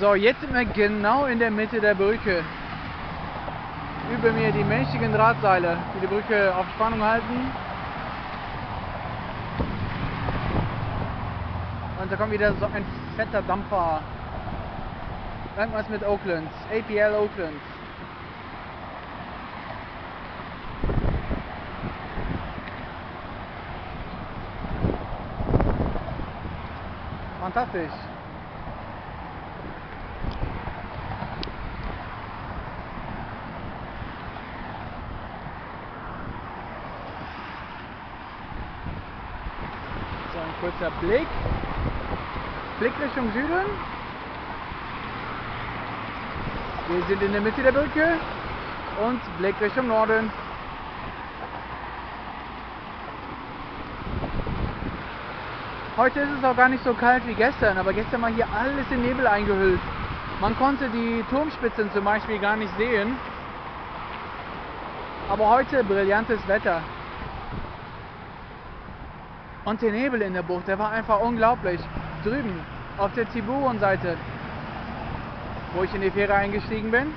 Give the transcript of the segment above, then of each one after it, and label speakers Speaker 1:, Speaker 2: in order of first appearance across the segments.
Speaker 1: So, jetzt sind wir genau in der Mitte der Brücke. Über mir die mächtigen Drahtseile, die die Brücke auf Spannung halten. Und da kommt wieder so ein fetter Dampfer. Irgendwas mit Oakland. APL Oakland. Fantastisch. So ein kurzer Blick. Blick Richtung Süden. Wir sind in der Mitte der Brücke und Blick Richtung Norden. Heute ist es auch gar nicht so kalt wie gestern, aber gestern war hier alles in Nebel eingehüllt. Man konnte die Turmspitzen zum Beispiel gar nicht sehen. Aber heute brillantes Wetter. Und der Nebel in der Bucht, der war einfach unglaublich. Drüben, auf der Tiburon-Seite, wo ich in die Fähre eingestiegen bin,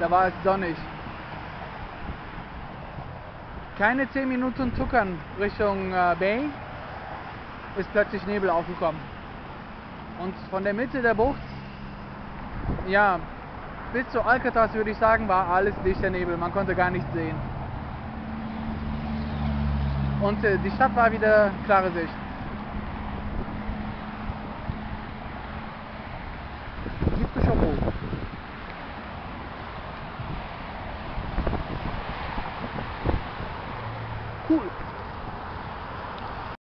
Speaker 1: da war es sonnig. Keine 10 Minuten tuckern Richtung äh, Bay ist plötzlich Nebel aufgekommen. Und von der Mitte der Bucht, ja, bis zu Alcatraz würde ich sagen, war alles dichter Nebel. Man konnte gar nichts sehen und äh, die Stadt war wieder klare Sicht. Siehst du schon hoch? Cool.